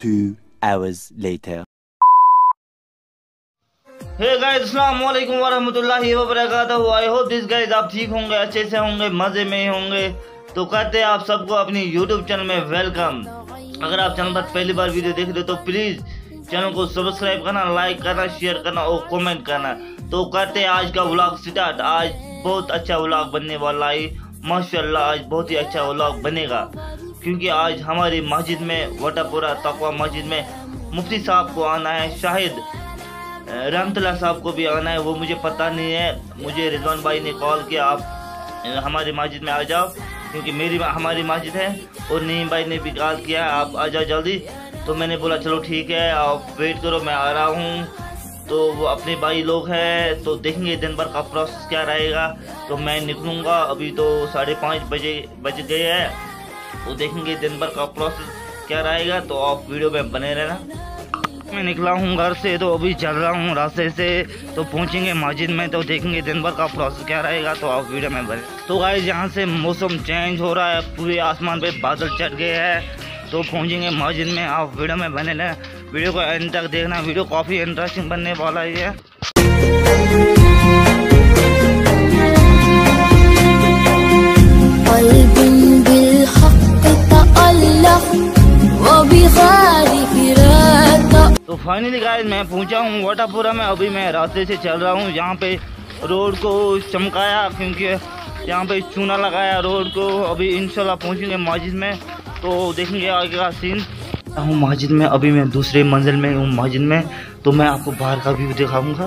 Two hours later. Hey guys वरहमतुल्लाहि वबरकातुहू I hope this guys आप ठीक होंगे, अच्छे से होंगे, मज़े में होंगे। तो कहते हैं आप सबको अपनी यूट्यूब चैनल में वेलकम अगर आप चैनल पर पहली बार वीडियो देख रहे हो तो प्लीज़ चैनल को सब्सक्राइब करना लाइक करना शेयर करना और कमेंट करना। तो कहते हैं आज का व्लॉग स्टार्ट आज बहुत अच्छा व्लॉग बनने वाला है। माशाल्लाह, आज बहुत ही अच्छा व्लॉग बनेगा। क्योंकि आज हमारी मस्जिद में, वटापुरा तकवा मस्जिद में मुफ्ती साहब को आना है। शाहिद रहमतुल्लाह साहब को भी आना है, वो मुझे पता नहीं है। मुझे रिजवान भाई ने कॉल किया, आप हमारी मस्जिद में आ जाओ, क्योंकि मेरी, हमारी मस्जिद है, और नीम भाई ने भी कॉल किया, आप आ जाओ जल्दी। तो मैंने बोला, चलो ठीक है, आप वेट करो, मैं आ रहा हूँ। तो वो अपने भाई लोग हैं तो देखेंगे दिन भर का प्रोसेस क्या रहेगा। तो मैं निकलूँगा, अभी तो साढ़े पाँच बजे, बज गए हैं। तो देखेंगे दिन भर का प्रोसेस क्या रहेगा तो आप वीडियो में बने रहना। मैं निकला हूँ घर से तो अभी चल रहा हूँ रास्ते से। तो पहुँचेंगे मस्जिद में तो देखेंगे दिन भर का प्रोसेस क्या रहेगा। तो आप वीडियो में बने। तो आए यहाँ से मौसम चेंज हो रहा है, पूरे आसमान पे बादल चढ़ गए हैं। तो पहुँचेंगे मस्जिद में, आप वीडियो में बने लें वीडियो को एंड तक देखना वीडियो काफ़ी इंटरेस्टिंग बनने वाला ही है फाइनली गाइस मैं पहुँचा हूँ वाटापुरा में। अभी मैं रास्ते से चल रहा हूँ। यहाँ पे रोड को चमकाया, क्योंकि यहाँ पे चूना लगाया रोड को। अभी इंशाल्लाह पहुँचेंगे मस्जिद में तो देखेंगे आगे का सीन हूँ मस्जिद में, अभी मैं दूसरे मंजिल में हूँ मस्जिद में तो मैं आपको बाहर का व्यू दिखाऊँगा।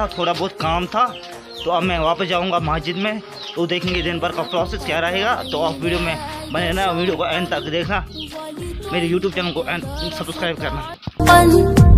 था थोड़ा बहुत काम था तो अब मैं वापस जाऊंगा मस्जिद में तो देखेंगे दिन भर का प्रोसेस क्या रहेगा तो आप वीडियो में बने रहना वीडियो को एंड तक देखना मेरे यूट्यूब चैनल को एंड सब्सक्राइब करना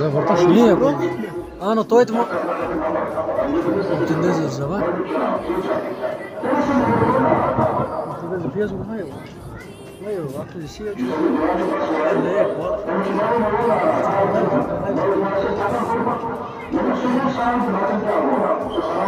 Zafartash niye yapıyor? Ana toyt mu? Tendez yazıyor bak. Não, do mesmo, não eu. Não eu, a polícia não, Lé, Bola, mas eu não sei.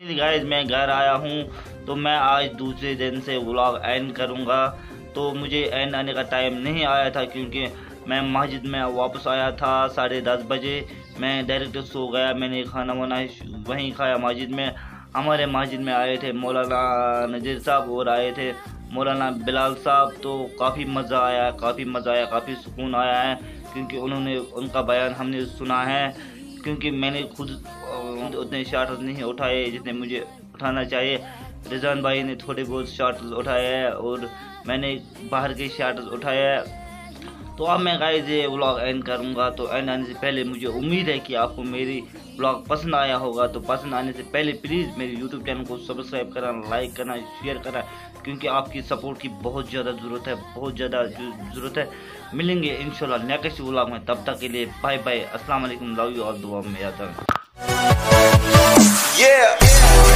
Guys मैं घर आया हूँ तो मैं आज दूसरे दिन से व्लॉग एंड करूँगा। तो मुझे एंड आने का टाइम नहीं आया था, क्योंकि मैं मस्जिद में वापस आया था साढ़े दस बजे। मैं डायरेक्ट सो गया, मैंने खाना वाना वहीं खाया मस्जिद में। हमारे मस्जिद में आए थे मौलाना नज़ीर साहब और आए थे मौलाना बिलाल साहब तो काफ़ी मज़ा आया, काफ़ी मज़ा आया, काफ़ी सुकून आया है, क्योंकि उन्होंने उनका बयान हमने सुना है। क्योंकि मैंने खुद अ, उतने शार्ट नहीं उठाए जितने मुझे उठाना चाहिए। रिजवान भाई ने थोड़े बहुत शार्ट उठाए हैं और मैंने बाहर के शार्ट उठाए। हैं तो अब मैं गाइस ये व्लॉग एंड करूँगा। तो एंड आने से पहले मुझे उम्मीद है कि आपको मेरी व्लॉग पसंद आया होगा। तो पसंद आने से पहले प्लीज़ मेरे यूट्यूब चैनल को सब्सक्राइब करना लाइक करना शेयर करना क्योंकि आपकी सपोर्ट की बहुत ज़्यादा ज़रूरत है बहुत ज़्यादा ज़रूरत है। मिलेंगे इंशाल्लाह नेक्स्ट व्लॉग में। तब तक के लिए बाय बाय वालेकुम लव यू और दुआ में याद Yeah.